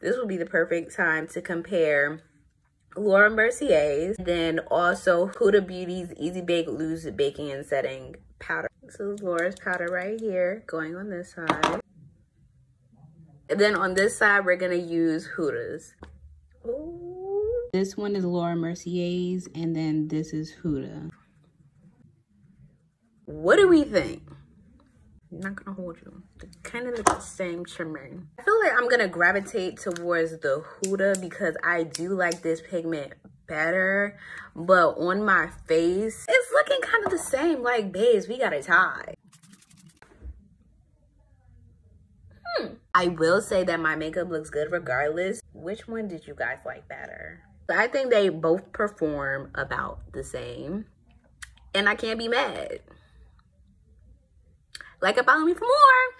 this would be the perfect time to compare Laura Mercier's, then also Huda Beauty's Easy Bake Loose Baking and Setting Powder. This is Laura's powder right here, going on this side. And then on this side, we're gonna use Huda's. Ooh. This one is Laura Mercier's, and then this is Huda. What do we think? Not gonna hold you. kind of look the same trimmer. I feel like I'm gonna gravitate towards the Huda because I do like this pigment better. But on my face, it's looking kind of the same. Like, babes, we got a tie. Hmm. I will say that my makeup looks good regardless. Which one did you guys like better? I think they both perform about the same. And I can't be mad. Like and follow me for more.